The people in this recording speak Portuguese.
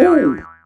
Uh!